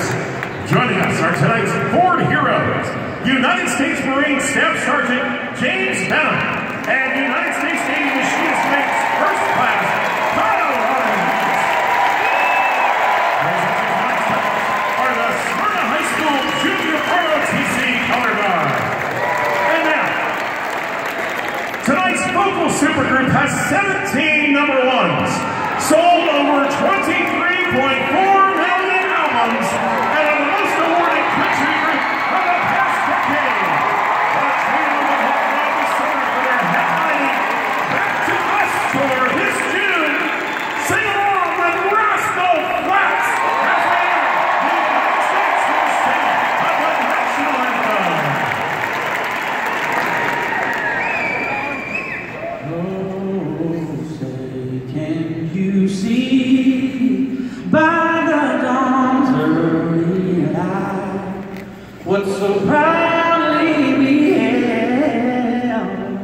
Joining us are tonight's four heroes, United States Marine Staff Sergeant James Benham and United States Navy Machinist Mech's First Class What so proudly we hailed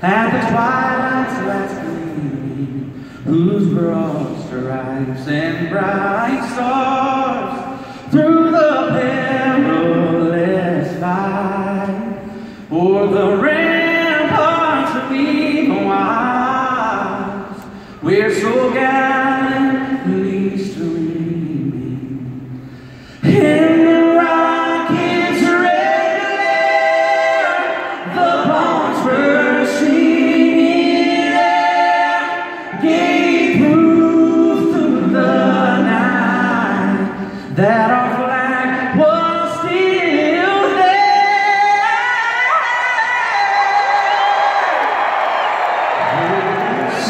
at the twilight's last gleaming, whose broad stripes and bright stars through the perilous fight o'er the ramparts of evil we're so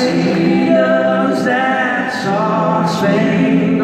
see those that saw Spain